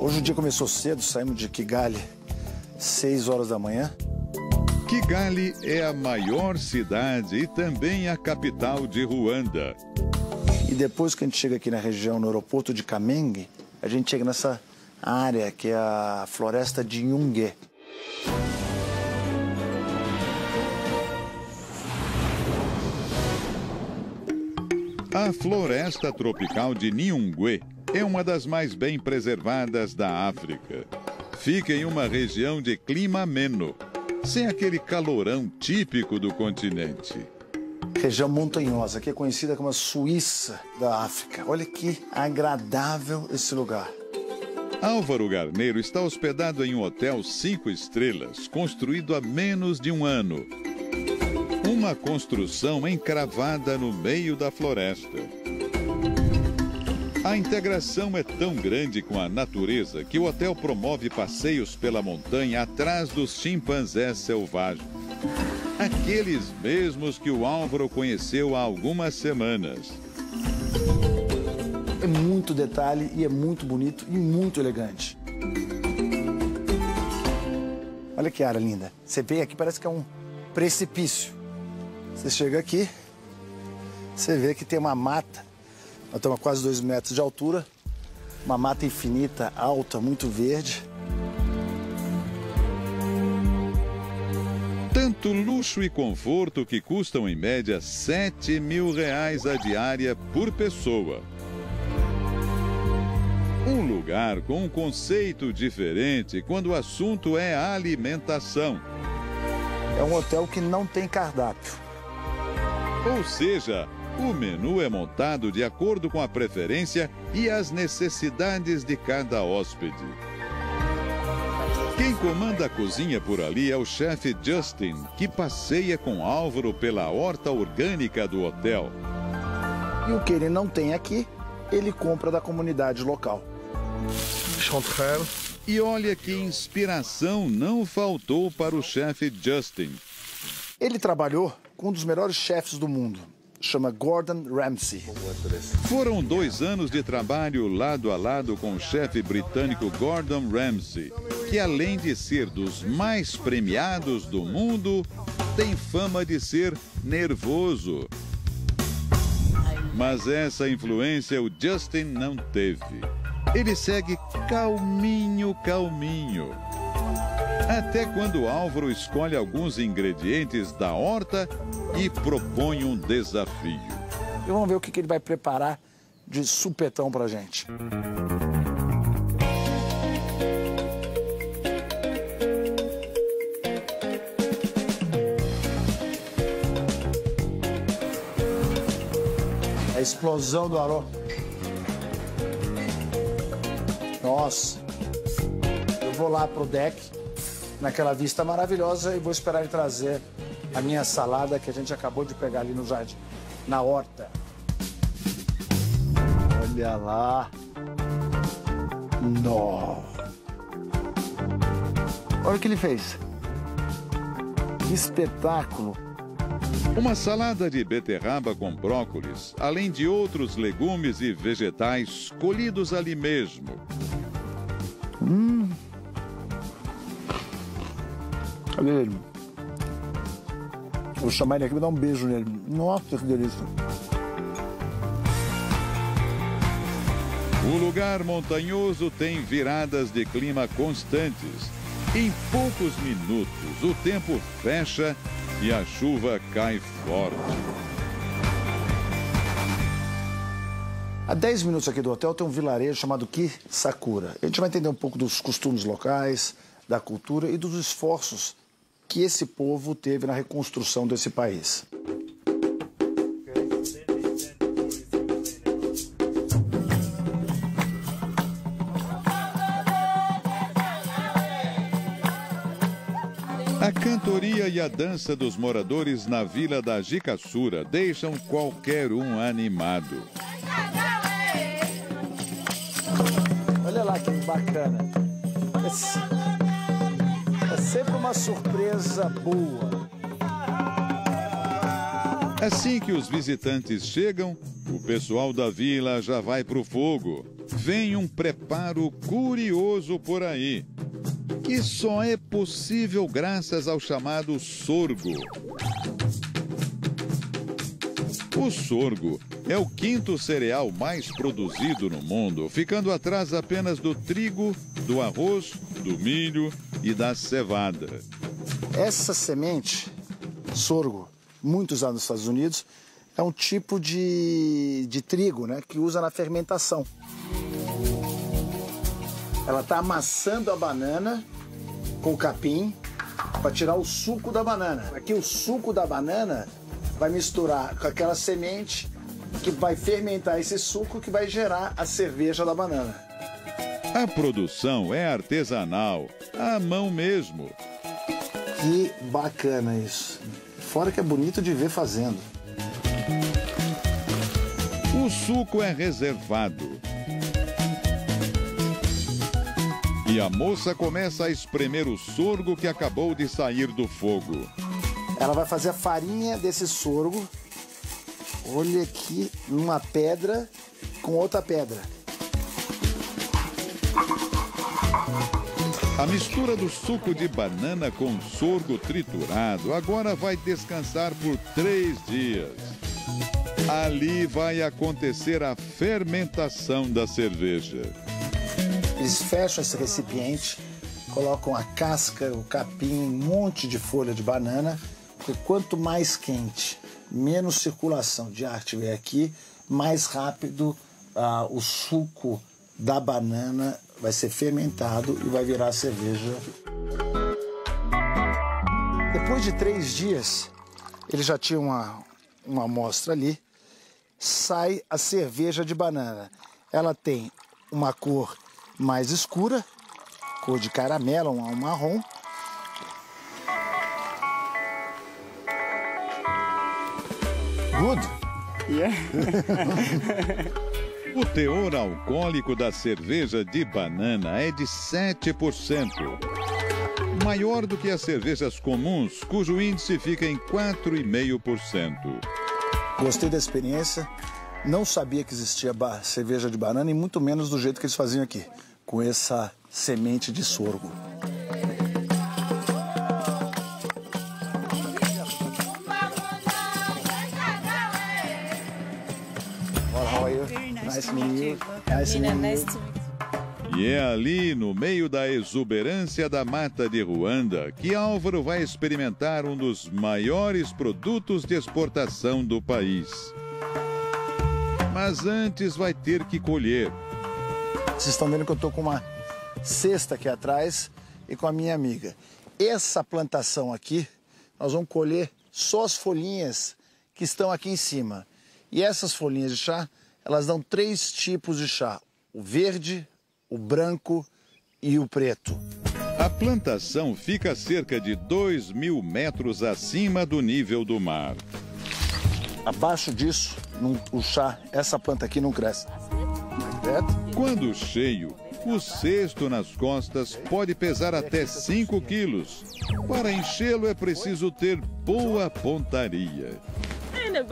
Hoje o dia começou cedo, saímos de Kigali 6 horas da manhã. Kigali é a maior cidade e também a capital de Ruanda. E depois que a gente chega aqui na região, no aeroporto de Kamenge, a gente chega nessa área que é a floresta de Nhungwe. A floresta tropical de Nyungwe é uma das mais bem preservadas da África. Fica em uma região de clima ameno, sem aquele calorão típico do continente. Região montanhosa, que é conhecida como a Suíça da África. Olha que agradável esse lugar. Álvaro Garneiro está hospedado em um hotel cinco estrelas, construído há menos de um ano. Uma construção encravada no meio da floresta. A integração é tão grande com a natureza que o hotel promove passeios pela montanha atrás dos chimpanzés selvagens. Aqueles mesmos que o Álvaro conheceu há algumas semanas. É muito detalhe e é muito bonito e muito elegante. Olha que área linda. Você vê aqui, parece que é um precipício. Você chega aqui, você vê que tem uma mata nós estamos a quase dois metros de altura, uma mata infinita, alta, muito verde. Tanto luxo e conforto que custam em média 7 mil reais a diária por pessoa. Um lugar com um conceito diferente quando o assunto é alimentação. É um hotel que não tem cardápio. Ou seja, o menu é montado de acordo com a preferência e as necessidades de cada hóspede. Quem comanda a cozinha por ali é o chefe Justin, que passeia com Álvaro pela horta orgânica do hotel. E o que ele não tem aqui, ele compra da comunidade local. E olha que inspiração não faltou para o chefe Justin. Ele trabalhou um dos melhores chefes do mundo, chama Gordon Ramsay. Foram dois anos de trabalho lado a lado com o chefe britânico Gordon Ramsay, que além de ser dos mais premiados do mundo, tem fama de ser nervoso. Mas essa influência o Justin não teve. Ele segue calminho, calminho. Até quando Álvaro escolhe alguns ingredientes da horta e propõe um desafio. E vamos ver o que ele vai preparar de supetão pra gente. A explosão do aroma. Nossa. Lá pro deck, naquela vista maravilhosa, e vou esperar ele trazer a minha salada que a gente acabou de pegar ali no jardim, na horta. Olha lá. Nó. Olha o que ele fez. Que espetáculo. Uma salada de beterraba com brócolis, além de outros legumes e vegetais colhidos ali mesmo. Hum. Cadê ele? Vou chamar ele aqui e dar um beijo nele. Nossa, que delícia. O lugar montanhoso tem viradas de clima constantes. Em poucos minutos, o tempo fecha e a chuva cai forte. A 10 minutos aqui do hotel tem um vilarejo chamado Kisakura. A gente vai entender um pouco dos costumes locais, da cultura e dos esforços que esse povo teve na reconstrução desse país. A cantoria e a dança dos moradores na vila da Jicassura deixam qualquer um animado. Olha lá que bacana. Esse sempre uma surpresa boa. Assim que os visitantes chegam, o pessoal da vila já vai para o fogo. Vem um preparo curioso por aí, que só é possível graças ao chamado sorgo. O sorgo é o quinto cereal mais produzido no mundo, ficando atrás apenas do trigo, do arroz, do milho e da cevada. Essa semente, sorgo, muito usado nos Estados Unidos, é um tipo de, de trigo né, que usa na fermentação. Ela está amassando a banana com o capim para tirar o suco da banana. Aqui o suco da banana vai misturar com aquela semente que vai fermentar esse suco que vai gerar a cerveja da banana. A produção é artesanal, à mão mesmo. Que bacana isso. Fora que é bonito de ver fazendo. O suco é reservado. E a moça começa a espremer o sorgo que acabou de sair do fogo. Ela vai fazer a farinha desse sorgo. Olha aqui, numa pedra com outra pedra. A mistura do suco de banana com sorgo triturado agora vai descansar por três dias. Ali vai acontecer a fermentação da cerveja. Eles fecham esse recipiente, colocam a casca, o capim, um monte de folha de banana, porque quanto mais quente, menos circulação de ar tiver aqui, mais rápido ah, o suco da banana vai ser fermentado e vai virar cerveja. Depois de três dias, ele já tinha uma, uma amostra ali, sai a cerveja de banana. Ela tem uma cor mais escura, cor de caramelo, um marrom. Good? Yeah. O teor alcoólico da cerveja de banana é de 7%. Maior do que as cervejas comuns, cujo índice fica em 4,5%. Gostei da experiência. Não sabia que existia cerveja de banana e muito menos do jeito que eles faziam aqui, com essa semente de sorgo. Nice meeting you. Nice meeting you. E é ali, no meio da exuberância da mata de Ruanda, que Álvaro vai experimentar um dos maiores produtos de exportação do país. Mas antes vai ter que colher. Vocês estão vendo que eu estou com uma cesta aqui atrás e com a minha amiga. Essa plantação aqui, nós vamos colher só as folhinhas que estão aqui em cima. E essas folhinhas de chá elas dão três tipos de chá: o verde, o branco e o preto. A plantação fica a cerca de 2 mil metros acima do nível do mar. Abaixo disso, o chá, essa planta aqui não cresce. Quando cheio, o cesto nas costas pode pesar até 5 quilos. Para enchê-lo é preciso ter boa pontaria. é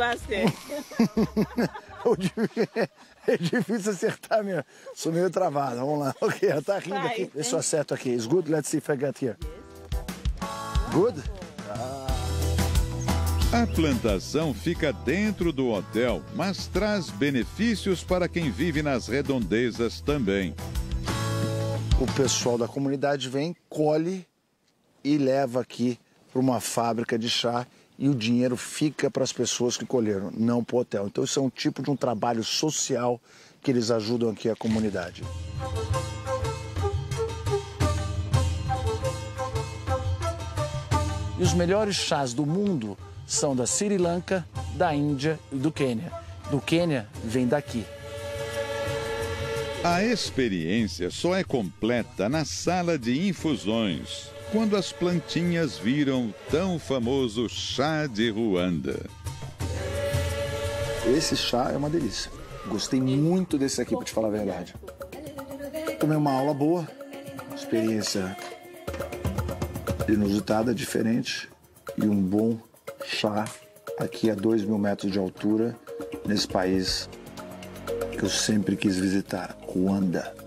difícil acertar mesmo. Sou meio travado. Vamos lá. Ok, ela tá rindo aqui. Vê se eu acerto aqui. It's good. Let's see if I get here. Good? A plantação fica dentro do hotel, mas traz benefícios para quem vive nas redondezas também. O pessoal da comunidade vem, colhe e leva aqui para uma fábrica de chá e o dinheiro fica para as pessoas que colheram, não para o hotel. Então isso é um tipo de um trabalho social que eles ajudam aqui a comunidade. E os melhores chás do mundo são da Sri Lanka, da Índia e do Quênia. Do Quênia vem daqui. A experiência só é completa na sala de infusões, quando as plantinhas viram o tão famoso chá de Ruanda. Esse chá é uma delícia. Gostei muito desse aqui, para te falar a verdade. Tomei uma aula boa, experiência inusitada, diferente e um bom chá aqui a 2 mil metros de altura, nesse país que eu sempre quis visitar, Ruanda.